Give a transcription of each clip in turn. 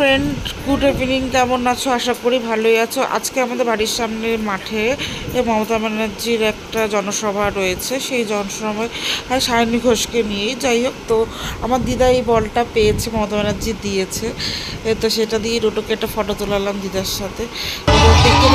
Friend good evening কেমন আছো? আশা করি ভালোই আছো। আজকে আমাদের বাড়ির সামনে মাঠে মমতা ব্যানার্জির একটা জনসভা রয়েছে। সেই জনসভায় সায়নী ঘোষকে নিয়েই। যাই হোক, তো আমার দিদা এই বলটা পেয়েছে, মমতা ব্যানার্জি দিয়েছে। তো সেটা দিয়ে রোটোকে একটা ফটো তোলালাম দিদার সাথে। দেখতে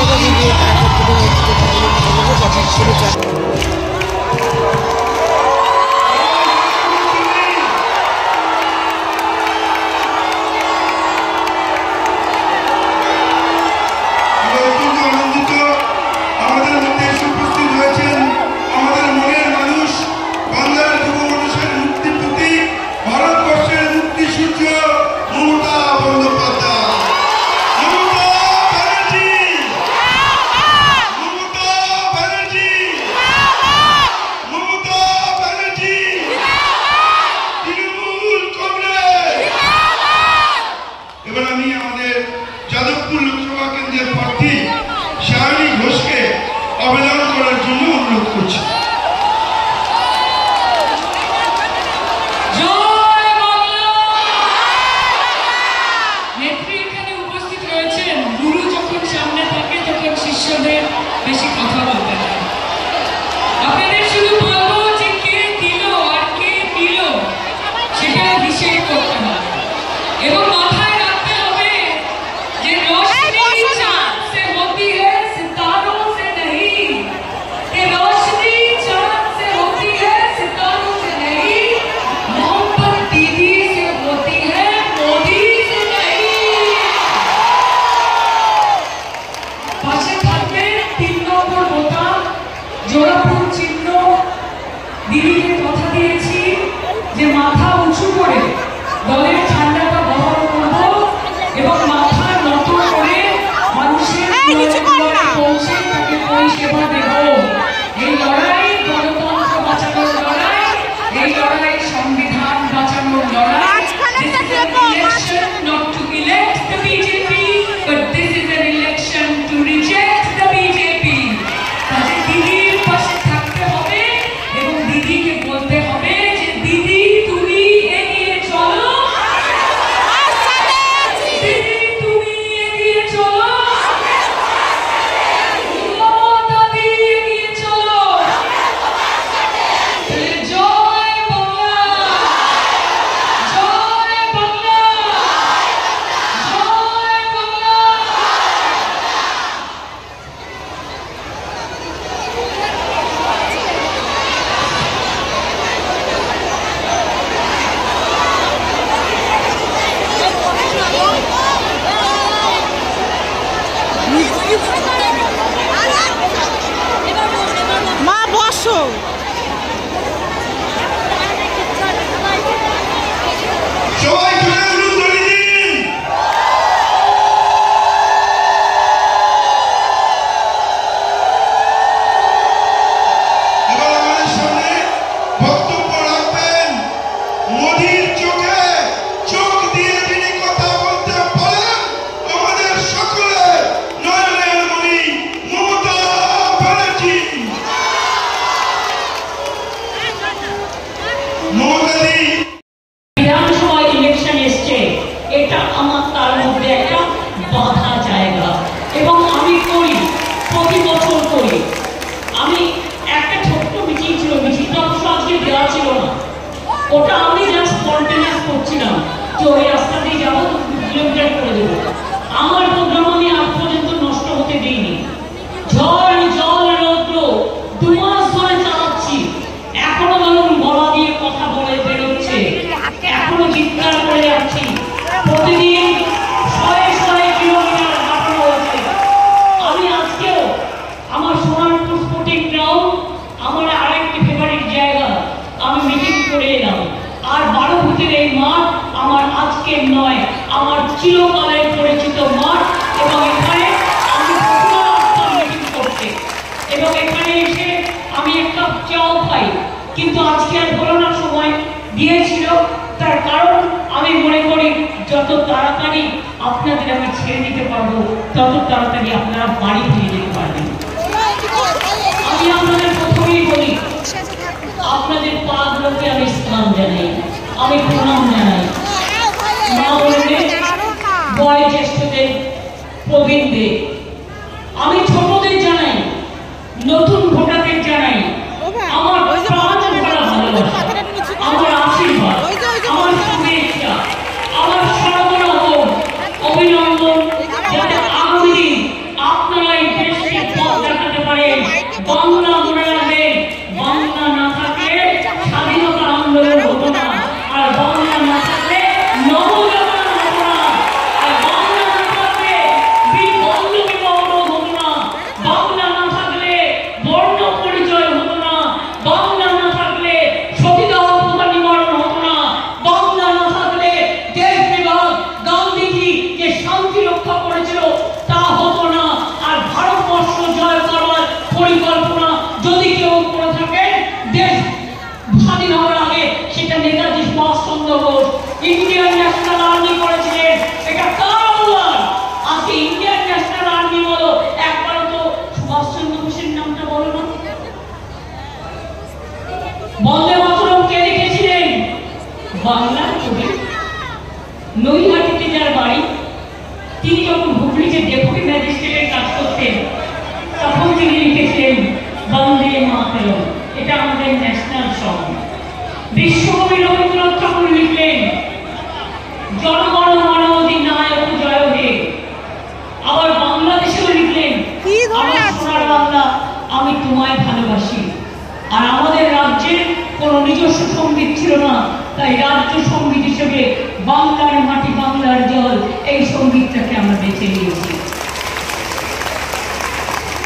money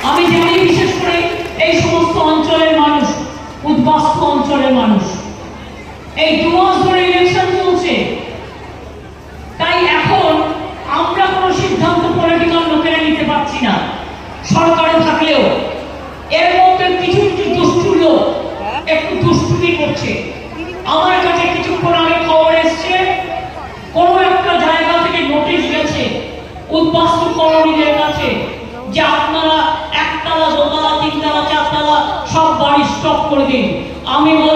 আমি জানি বিশেষ করে এই সমস্ত অঞ্চলের মানুষ, উদ্বাস্ত অঞ্চলের মানুষ। এই দু মাস ধরে ইলেকশন স্টপ করে দিন। আমি বল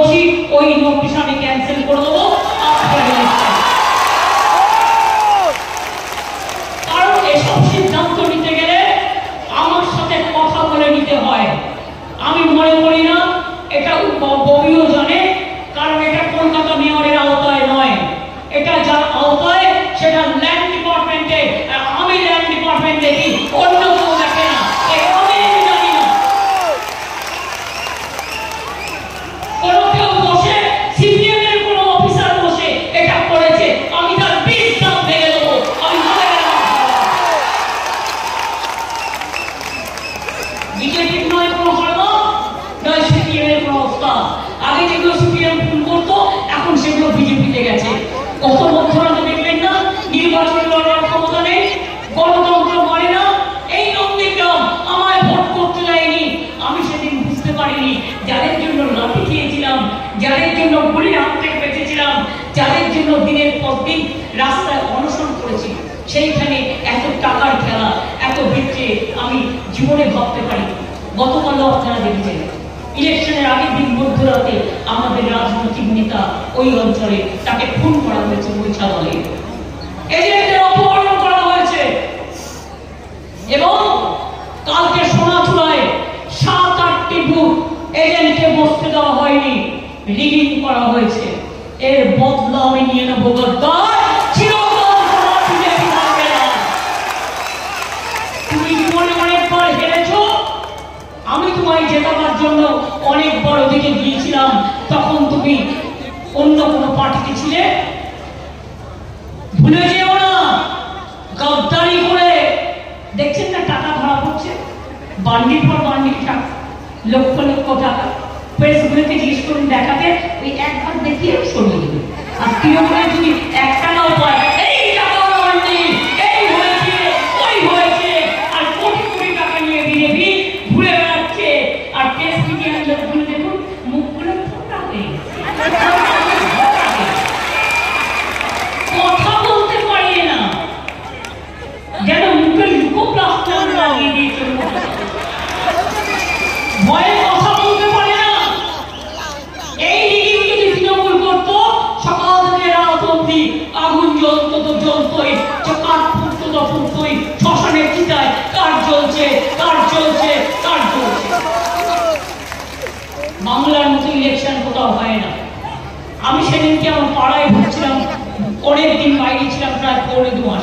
holy one.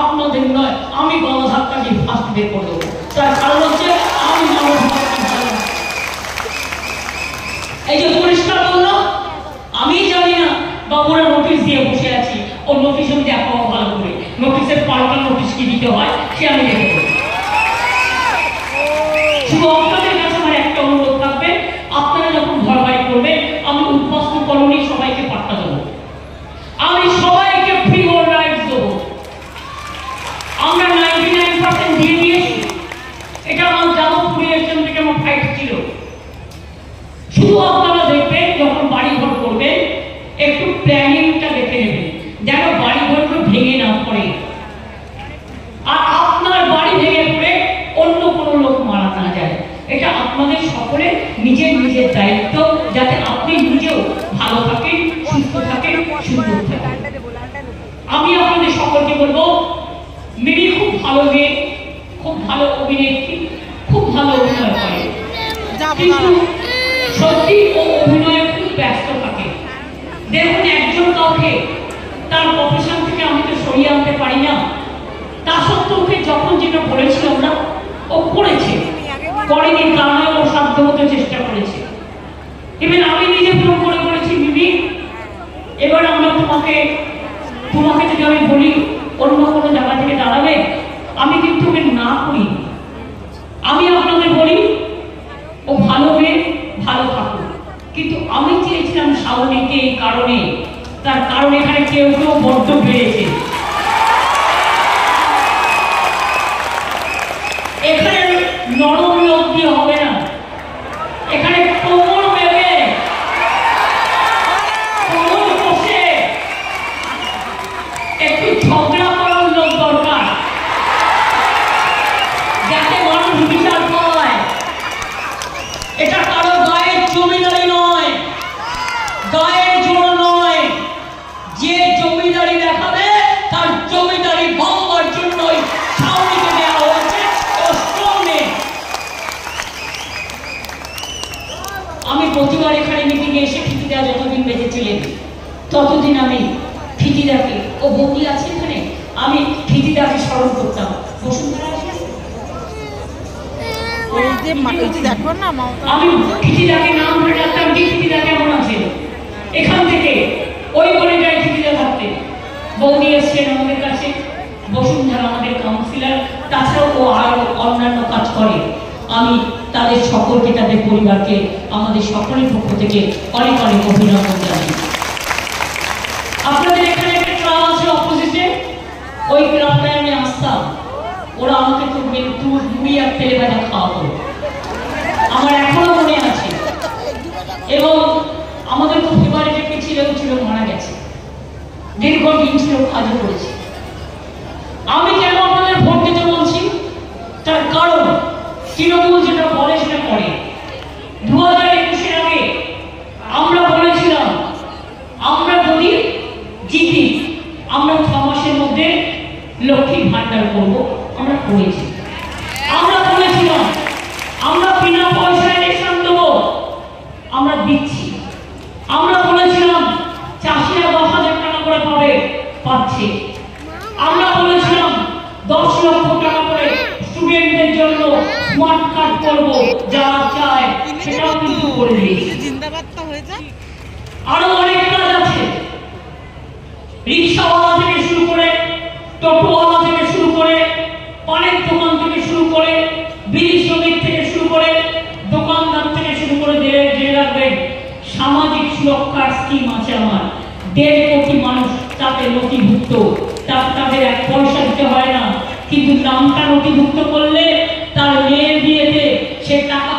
আপনাদের নয়, আমি গণধাক্কাকে ফাঁসি বের করে দেবো। তার কারণ হচ্ছে, আমি এই যে পরিষ্কার বললাম, আমি জানি না বাবুরা নোটিশ দিয়ে বসে আছি। ও নোটিশ আমি দেখো ভালো করে নোটিশের পাল্টা নোটিশ কি দিতে হয়, সে আমি বৌদি এসছেন আমাদের কাছে। বসুন্ধারা আমাদের কাউন্সিলর তাছাড়াও ও আরও অন্যান্য কাজ করে। আমি তাদের সকলকে, তাদের পরিবারকে, আমাদের সকলের পক্ষ থেকে অনেক অনেক অভিনন্দন জানাই। a gente. লক্ষার স্কিম আছে আমার। দেড় কোটি মানুষ তাতে নথিভুক্ত। তাদের এক পয়সা দিতে হয় না। কিন্তু নামটা নথিভুক্ত করলে তার মেয়ের বিয়েতে সে টাকা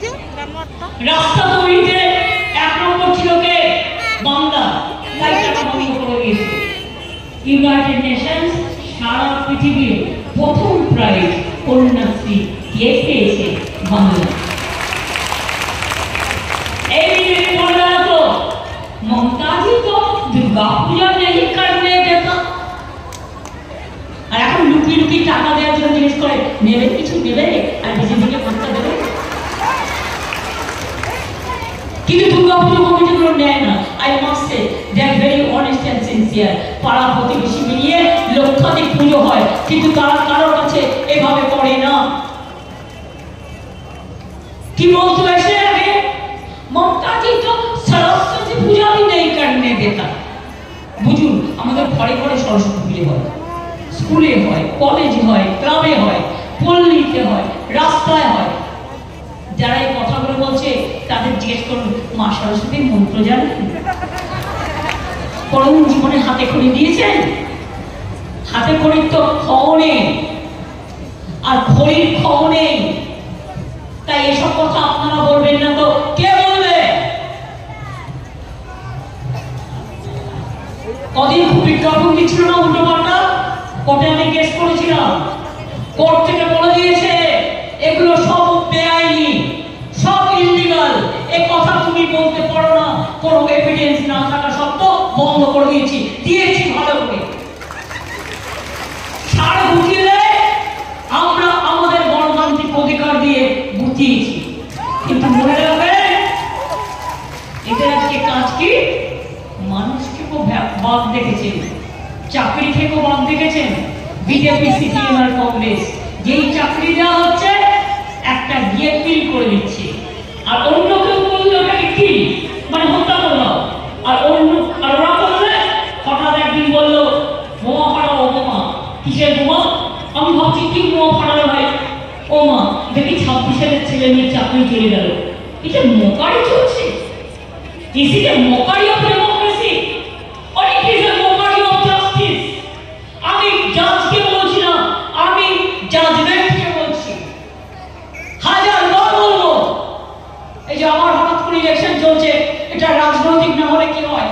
জানোয়ারটা রাস্তা তৈরিতে এক নম্বর ছিল কে? বাংলা ইউনাইটেড নেশনস সারা পৃথিবীর প্রথম প্রাইজ কন্যাশ্রী কে পেয়েছে বাংলা এই দিনে পড়ে না তো মমতাজি তো দুর্গা পূজা নেই করনে দেতা আর এখন লুকিয়ে লুকিয়ে টাকা দেওয়ার জন্য জিনিস করে নেবে কিছু নেবে আর বিজেপিকে খরচা দেবে কিন্তু দুর্গা পুজো কমিটিগুলো নেয় না I must say they are very honest and sincere পাড়া প্রতিবেশী মিলিয়ে লক্ষাধিক পুজো হয় কিন্তু তারা কারোর কাছে এভাবে করে না কি বলতো এসে আগে মমতা জি তো সরস্বতী পূজা भी नहीं करने देता বুঝুন আমাদের ঘরে ঘরে সরস্বতী পুজো হয় স্কুলে হয় কলেজে হয় ক্লাবে হয় পল্লীতে হয় রাস্তায় হয় যারা এই কথাগুলো বলছে তাদের জিজ্ঞেস করুন মা সরস্বতীর মন্ত্র জানেন পরম জীবনে হাতে খড়ি দিয়েছেন হাতে খড়ির তো খও নেই। আর খড়ির খও নেই। তাই এসব কথা আপনারা বলবেন না তো। কে বলবে? কদিন বিজ্ঞাপন দিচ্ছিল না উল্টো পাল্টা? কোর্টে আমি কেস করেছিলাম। কোর্ট থেকে বলে দিয়েছে, এগুলো সব বেআইনি, সব ইলিগাল এ কথা তুমি বলতে পারো না। কোনো এভিডেন্স না থাকা সত্ত্বেও বন্ধ করে দিয়েছি। দিয়েছি ভালো করে ছাড় গুটিয়ে দেয় আমরা আমাদের গণতান্ত্রিক অধিকার দিয়ে গুটিয়েছি কিন্তু মনে রাখবেন এদের আজকে কাজ কি মানুষকে খুব বাদ দেখেছেন চাকরি থেকেও বাদ দেখেছেন বিজেপি সিপিএম আর কংগ্রেস যেই চাকরি দেওয়া হচ্ছে, একটা গিয়ে কিল করে দিচ্ছে। আর অন্য কেউ করলে ওটাকে কি মানে হত্যা করল। আর অন্য, আর ওরা করলে হঠাৎ একদিন বলল বোমা ফাটাবো বোমা কিসের বোমা? আমি ভাবছি, কি বোমা ফাটালো ভাই? ও মা দেখি ছাব্বিশের ছেলে মেয়ে চাকরি চলে গেল। এটা মোকারি চলছে? Is it a mockery of democracy? Or it is a mockery of justice? আমি জাজকে বলছি না আমি জাজমেন্টকে বলছি হাজার বার বলব এই যে আমার হঠাৎ করে ইলেকশন চলছে এটা রাজনৈতিক না হলে কি হয়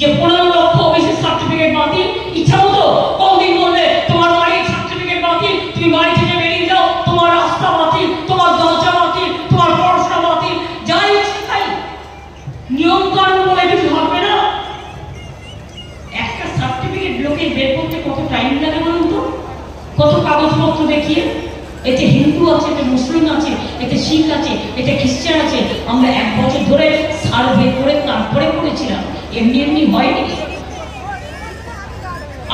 যে পনেরো লক্ষ ওবিসি সার্টিফিকেট বাতিল ইচ্ছা মতো কতদিন বলবে তোমার বাড়ির সার্টিফিকেট বাতিল তুমি বাড়ি থেকে বেরিয়ে যাও তোমার রাস্তা বাতিল তোমার দরজা বাতিল তোমার পড়াশোনা বাতিল যা ইচ্ছে তাই নিয়ম কানুন বলে কিছু হবে না একটা সার্টিফিকেট লোকে বের করতে কত টাইম লাগে বলুন তো কত কাগজপত্র দেখিয়ে এতে হিন্দু আছে এতে মুসলিম আছে, এতে শিখ আছে, এতে খ্রিস্টান আছে, আমরা এক বছর ধরে সার্ভে করে তারপরে করেছিলাম। এমনি এমনি হয়নি।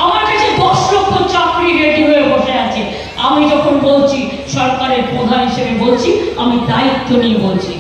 আমার কাছে দশ লক্ষ চাকরি রেডি হয়ে বসে আছে। আমি যখন বলছি, সরকারের প্রধান হিসেবে বলছি, আমি দায়িত্ব নিয়ে বলছি।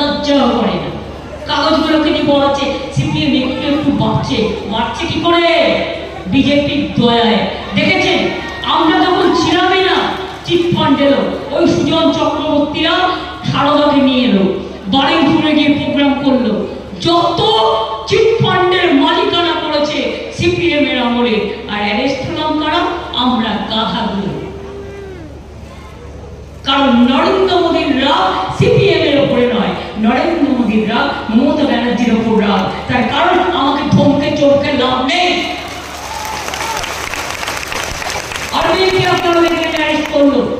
লজ্জাও করে না। কাগজগুলোকে নিয়ে বলছে সিপিএম একটু একটু বাড়ছে বাড়ছে কি করে? বিজেপির দয়ায়। দেখেছেন? আমরা তখন ছিলামই না। চিট ফান্ডেরও ওই সুজন চক্রবর্তীরা সারদাকে নিয়ে এলো। বাড়ির ঘুরে গিয়ে প্রোগ্রাম করল। যত চিট ফান্ডের মালিকানা করেছে সিপিএম এর আমলে, আর অ্যারেস্ট হলাম কারা? আমরা গাধাগুলো। কারণ নরেন্দ্র 없는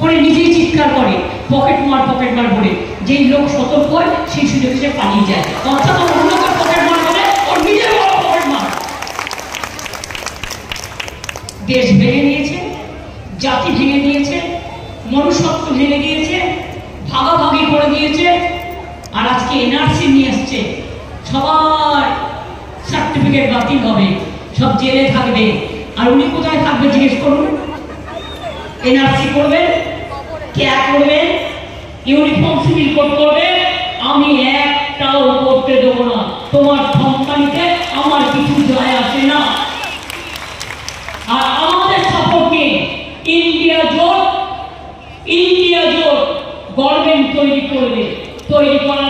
করে নিজেই চিৎকার করে, পকেট মার পকেট মার বলে যেই লোক সতর্ক হয়, সেই সুযোগ সে পালিয়ে যায়। অর্থাৎ অন্য পকেট মার বলে ওর নিজের পকেট মার। দেশ ভেঙে নিয়েছে, জাতি ভেঙে নিয়েছে, মনুষ্যত্ব ভেঙে দিয়েছে ভাগাভাগি করে দিয়েছে, আর আজকে এনআরসি নিয়ে আসছে। সবার সার্টিফিকেট বাতিল হবে, সব জেলে থাকবে। আর উনি কোথায় থাকবে জিজ্ঞেস করুন। এনআরসি করবেন চেয়ার করবেন ইউনিফর্ম সিভিল কোড করবে। আমি একটাও করতে দেবো না। তোমার কোম্পানিতে আমার কিছু যায় আসে না। আর আমাদের সাপোর্টে ইন্ডিয়া জোট। ইন্ডিয়া জোট গভর্নমেন্ট তৈরি করবে। তৈরি করা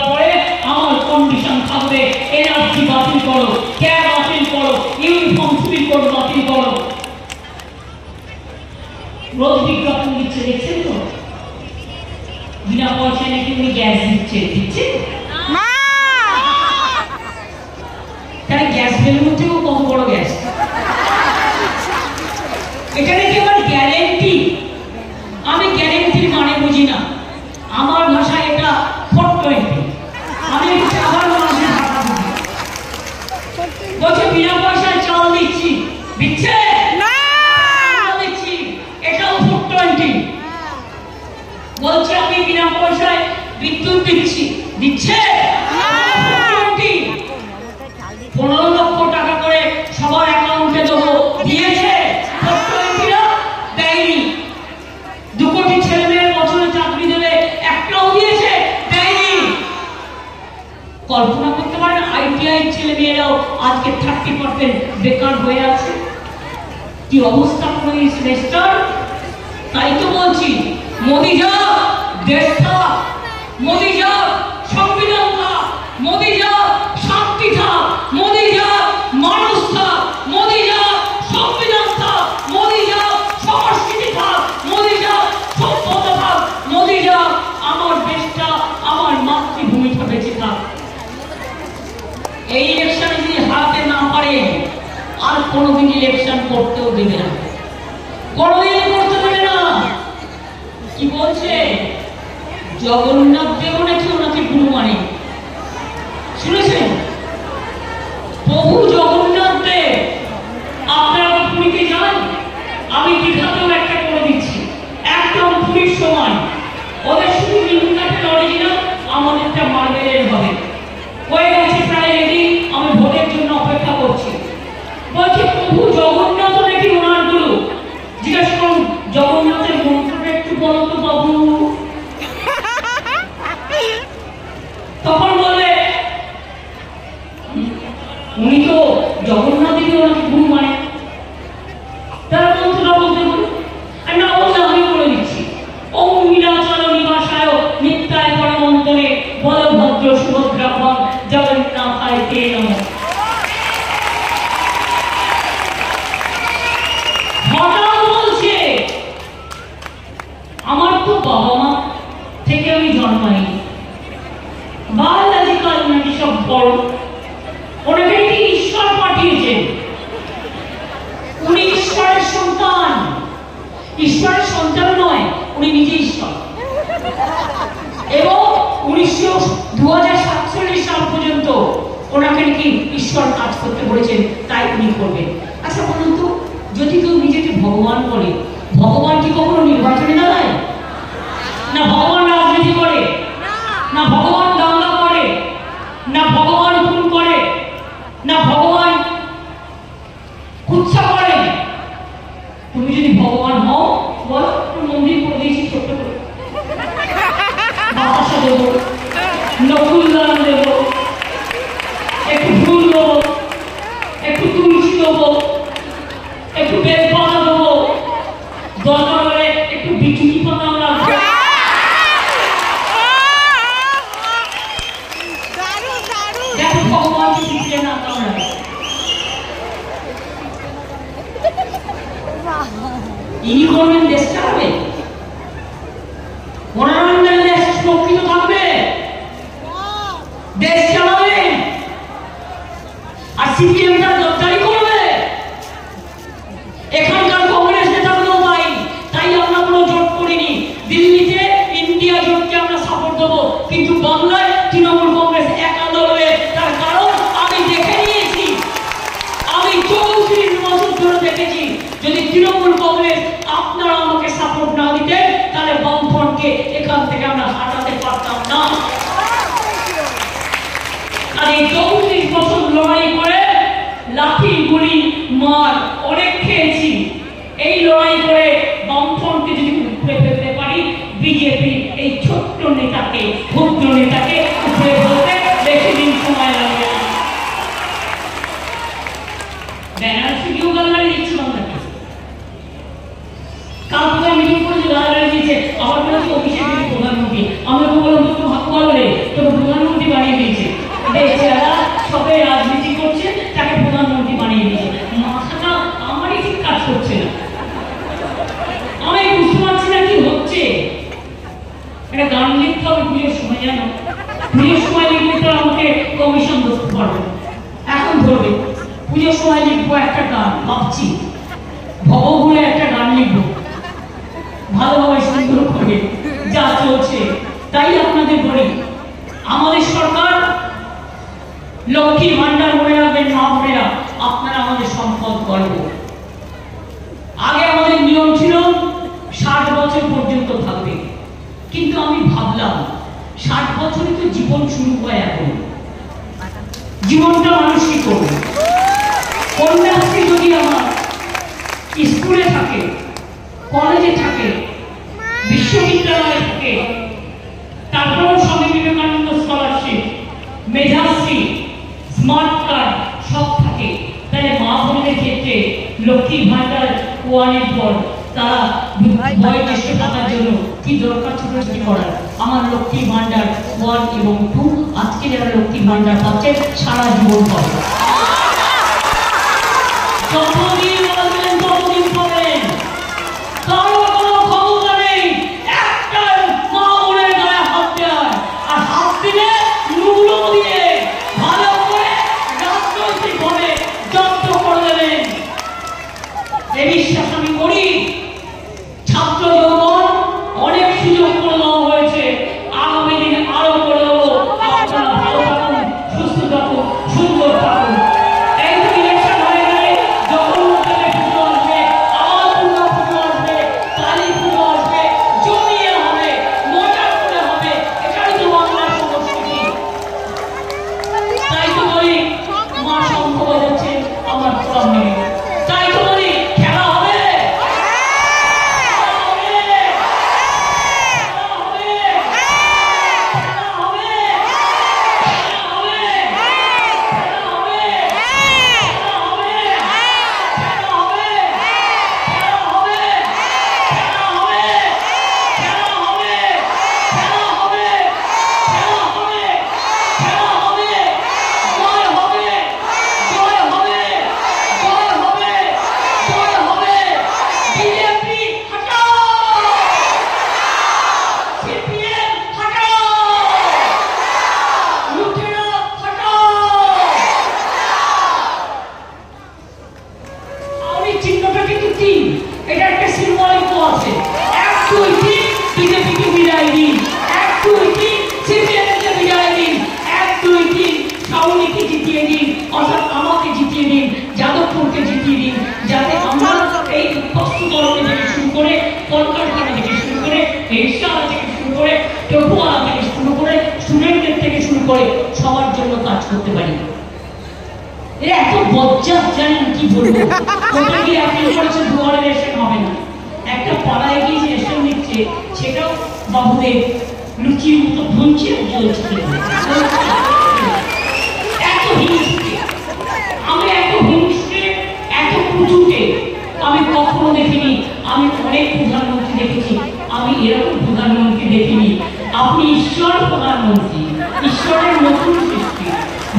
didn't দিচ্ছে? পনেরো লক্ষ টাকা করে সবার অ্যাকাউন্টে দিয়েছে। কল্পনা করতে পারেন আইটিআই ছেলে মেয়েরাও আজকে থার্টি পার্সেন্ট বেকার হয়ে আছে? কি অবস্থা করে সেমিস্টার তাই তো বলছি, মোদি যা, দেশ দিবে না। কোনোদিন করতে পারে না। কি বলছে? জগন্নাথ দেব নাকি ওনাকে গুরু মানে। শুনেছেন? প্রভু জগন্নাথ দেব। আপনারা পুরীতে যান? আমি দীঘাতেও ওয়ানির্ভর তারা ভয় কি দরকার ছিল সেটি করার? আমার লক্ষ্মী ভাণ্ডার টু। আজকে যারা লক্ষ্মী ভাণ্ডার পাচ্ছে সারা জীবন পাবে। আপনি ঈশ্বর প্রধানমন্ত্রী ঈশ্বরের নতুন সৃষ্টি।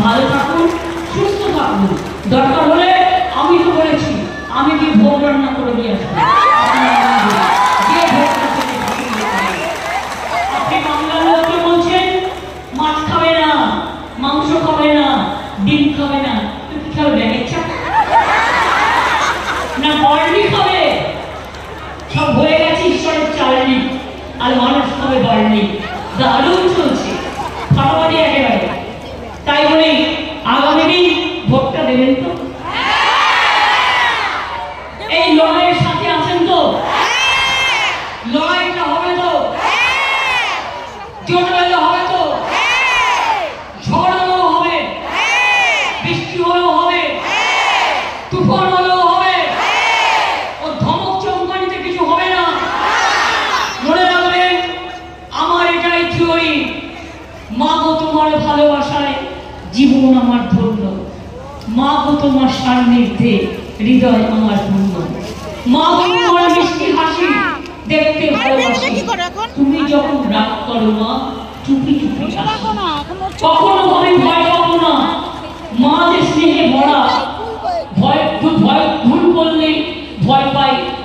ভালো থাকুন, সুস্থ থাকুন। দরকার হলে আমি তো বলেছি, আমি কি ভোগ রান্না করে দিয়ে আসব?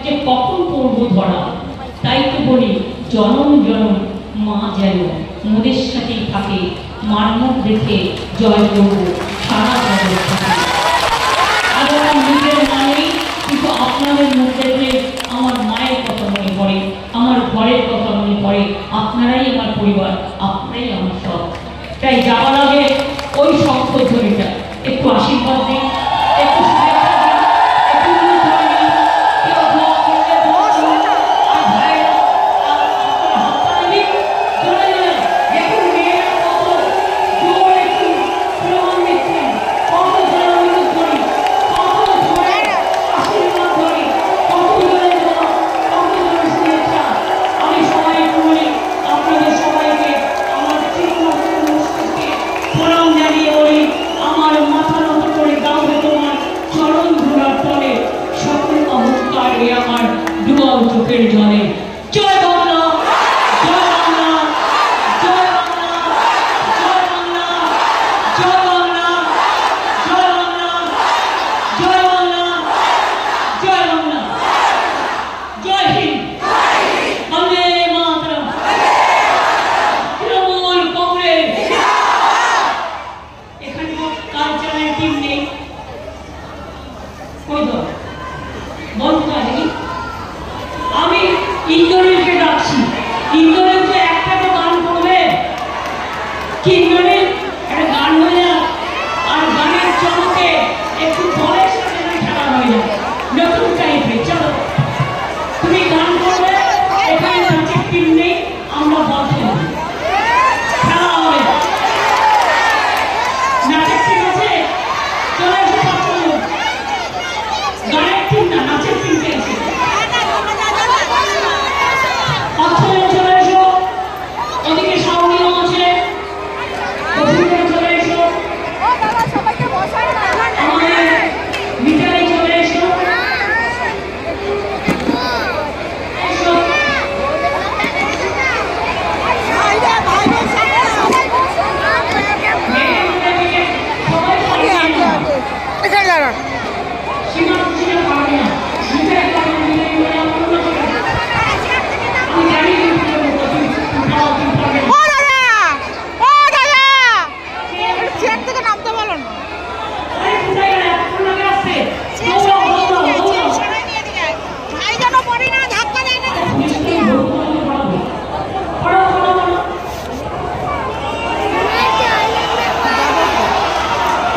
যে কখন পড়ব ধরা? তাই তো বলি, জনম জনম মা যেন মোদের সাথেই থাকে, মার মুখ দেখে জয় করব সারা জগৎ নিজের কিন্তু আপনাদের মুখ আমার মায়ের কথা মনে পড়ে, আমার ঘরের কথা মনে পড়ে, আপনারাই আমার পরিবার, আপনারাই আমার সব। তাই যাওয়ার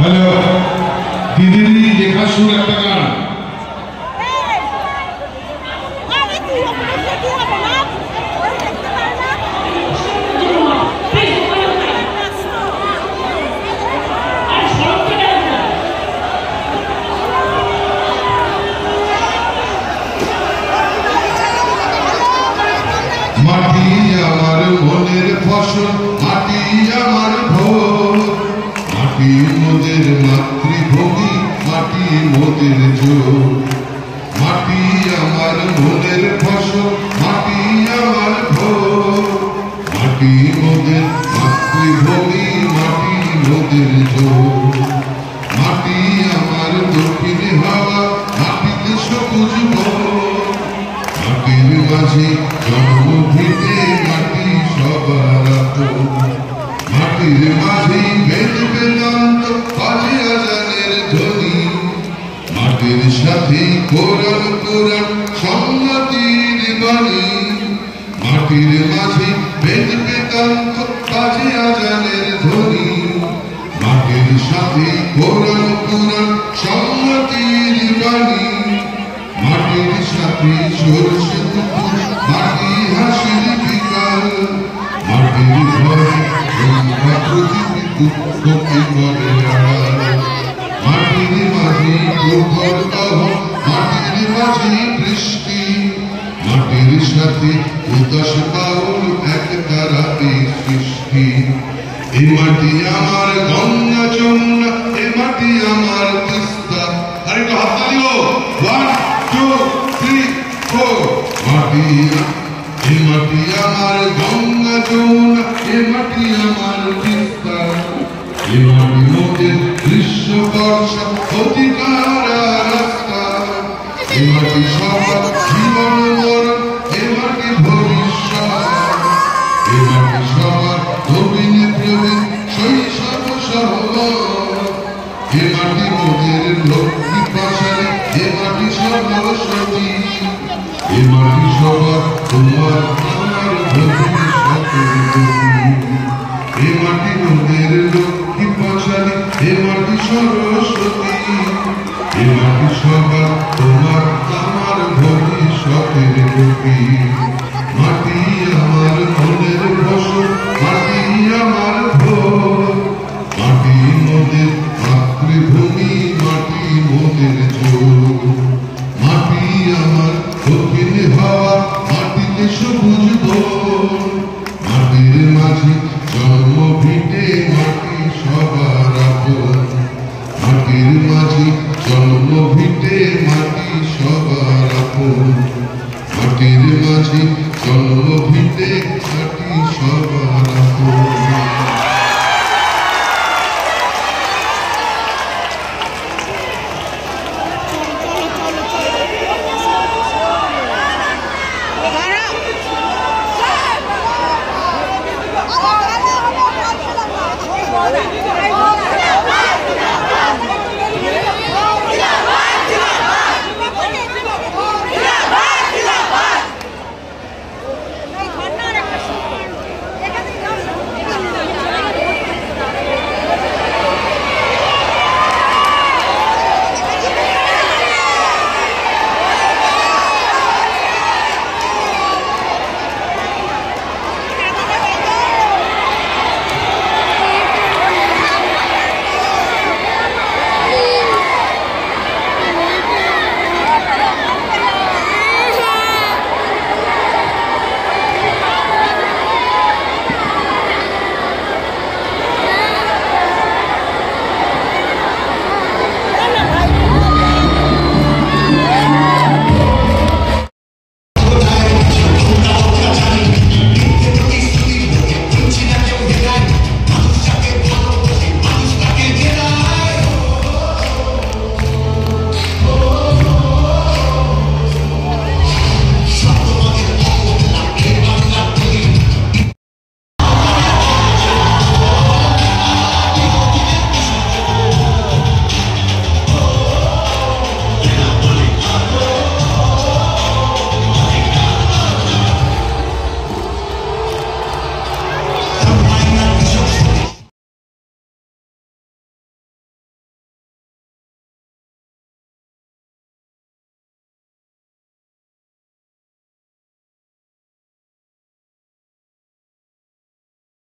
হলো দিদির লেখা সুর একটা মাটির মাঝি বেদ বেদান্ত বাজে আজানের ধ্বনি। মাটির সাথে কোরআন পুরাণ সম্মতির বাণী। মাটির সাথে সরষে দুপুর মাটি, হাসির বিকাল। মাটির ভয় প্রদীপ দুঃখ